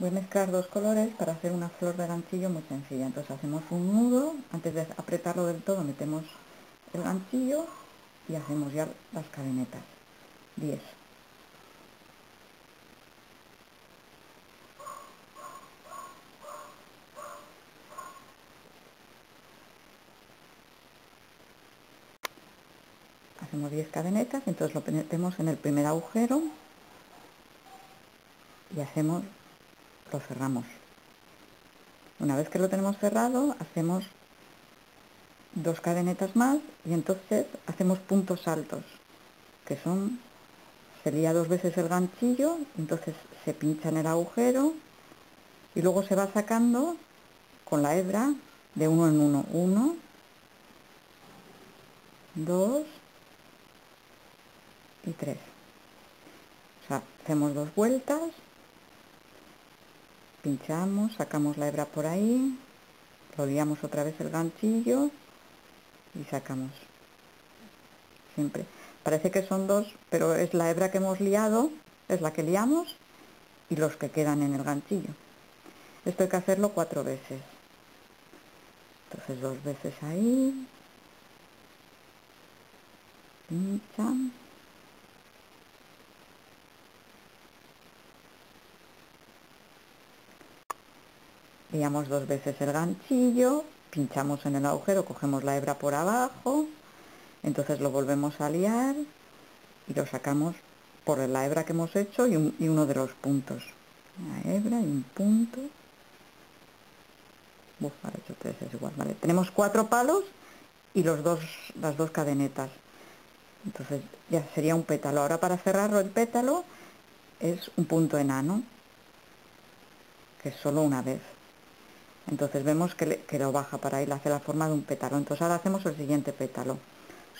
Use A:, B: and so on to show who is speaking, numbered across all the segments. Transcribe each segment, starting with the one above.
A: Voy a mezclar dos colores para hacer una flor de ganchillo muy sencilla. Entonces hacemos un nudo, antes de apretarlo del todo metemos el ganchillo y hacemos ya las cadenetas. 10. Hacemos 10 cadenetas, entonces lo metemos en el primer agujero y hacemos lo cerramos. Una vez que lo tenemos cerrado hacemos dos cadenetas más y entonces hacemos puntos altos que son se lía dos veces el ganchillo entonces se pincha en el agujero y luego se va sacando con la hebra de uno en uno. Uno dos y tres. O sea, hacemos dos vueltas pinchamos, sacamos la hebra por ahí, lo liamos otra vez el ganchillo y sacamos. Siempre. Parece que son dos, pero es la hebra que hemos liado, es la que liamos y los que quedan en el ganchillo. Esto hay que hacerlo cuatro veces. Entonces dos veces ahí. Pincha. Liamos dos veces el ganchillo, pinchamos en el agujero, cogemos la hebra por abajo, entonces lo volvemos a liar y lo sacamos por la hebra que hemos hecho y, uno de los puntos. Una hebra y un punto. Uf, vale, hecho tres es igual, vale. Tenemos cuatro palos y los dos, las dos cadenetas. Entonces ya sería un pétalo. Ahora para cerrarlo el pétalo es un punto enano, que es solo una vez entonces vemos que, lo baja para le hace la forma de un pétalo. Entonces ahora hacemos el siguiente pétalo.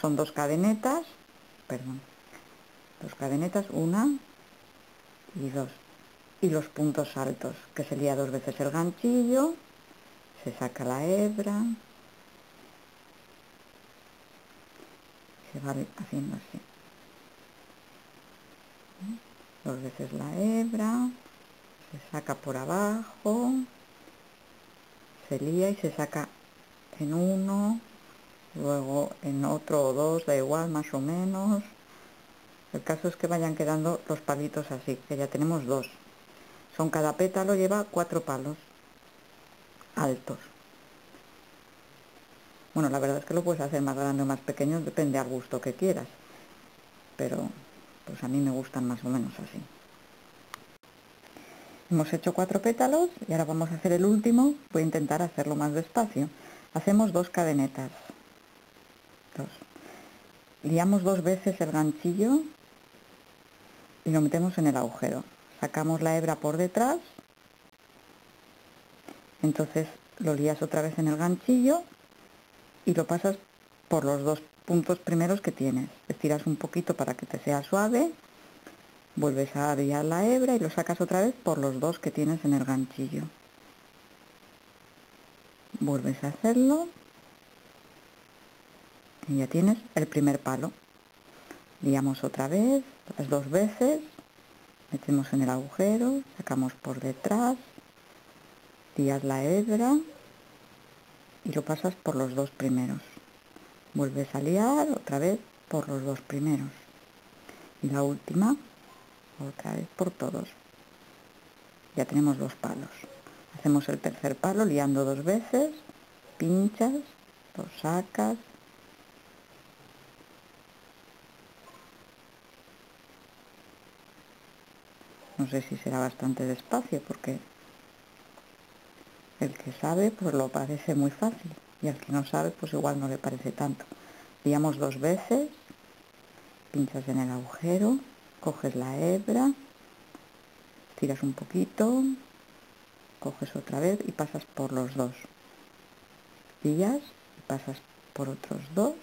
A: Son dos cadenetas, perdón, dos cadenetas, una y dos. Y los puntos altos, que se lía dos veces el ganchillo, se saca la hebra, se va haciendo así. Dos veces la hebra, se saca por abajo, se y se saca en uno, luego en otro o dos, da igual, más o menos. El caso es que vayan quedando los palitos así, que ya tenemos dos. Son cada pétalo lleva cuatro palos altos. Bueno, la verdad es que lo puedes hacer más grande o más pequeño, depende al gusto que quieras. Pero pues a mí me gustan más o menos así. Hemos hecho cuatro pétalos y ahora vamos a hacer el último. Voy a intentar hacerlo más despacio. Hacemos dos cadenetas. Dos. Liamos dos veces el ganchillo y lo metemos en el agujero. Sacamos la hebra por detrás. Entonces lo lías otra vez en el ganchillo y lo pasas por los dos puntos primeros que tienes. Estiras un poquito para que te sea suave vuelves a liar la hebra y lo sacas otra vez por los dos que tienes en el ganchillo. Vuelves a hacerlo. Y ya tienes el primer palo. Liamos otra vez las dos veces. Metemos en el agujero sacamos por detrás. Lías la hebra y lo pasas por los dos primeros. Vuelves a liar otra vez por los dos primeros. Y la última otra vez por todos. Ya tenemos dos palos. Hacemos el tercer palo liando dos veces pinchas lo sacas. No sé si será bastante despacio porque el que sabe pues lo parece muy fácil. Y al que no sabe pues igual no le parece tanto. Liamos dos veces pinchas en el agujero coges la hebra, tiras un poquito, coges otra vez y pasas por los dos. Lías y pasas por otros dos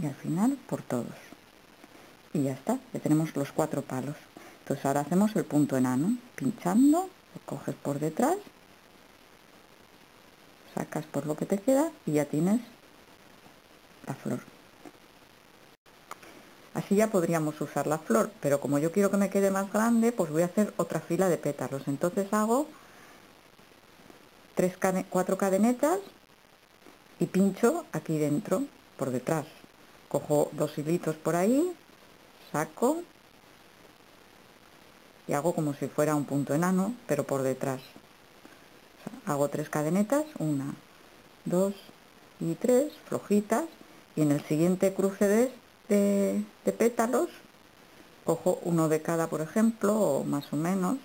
A: y al final por todos. Y ya está, ya tenemos los cuatro palos. Entonces ahora hacemos el punto enano, pinchando, lo coges por detrás, sacas por lo que te queda y ya tienes la flor. Así ya podríamos usar la flor, pero como yo quiero que me quede más grande, pues voy a hacer otra fila de pétalos. Entonces hago tres cuatro cadenetas y pincho aquí dentro, por detrás. Cojo dos hilitos por ahí, saco y hago como si fuera un punto enano, pero por detrás. hago tres cadenetas, una, dos y tres, flojitas, y en el siguiente cruce de, pétalos cojo uno de cada por ejemplo o más o menos.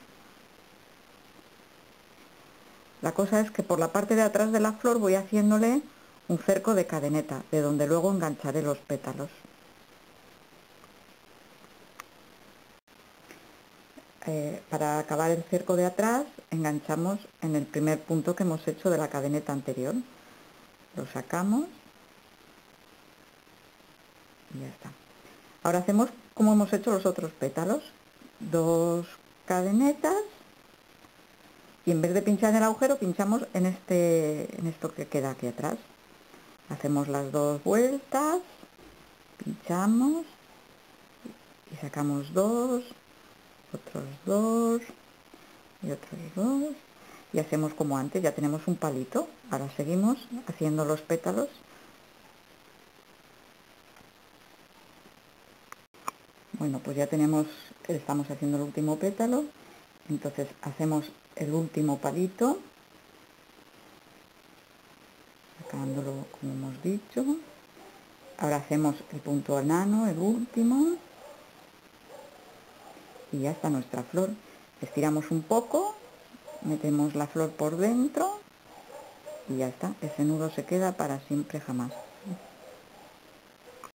A: La cosa es que por la parte de atrás de la flor voy haciéndole un cerco de cadeneta de donde luego engancharé los pétalos. Eh, para acabar el cerco de atrás enganchamos en el primer punto que hemos hecho de la cadeneta anterior. Lo sacamos ya está. Ahora hacemos como hemos hecho los otros pétalos. Dos cadenetas. Y en vez de pinchar en el agujero pinchamos en este en esto que queda aquí atrás. Hacemos las dos vueltas. Pinchamos. Y sacamos dos otros dos y otros dos. Y hacemos como antes ya tenemos un palito. Ahora seguimos haciendo los pétalos bueno pues ya tenemos estamos haciendo el último pétalo entonces hacemos el último palito sacándolo como hemos dicho. Ahora hacemos el punto enano el último y ya está nuestra flor. Estiramos un poco metemos la flor por dentro y ya está. Ese nudo se queda para siempre jamás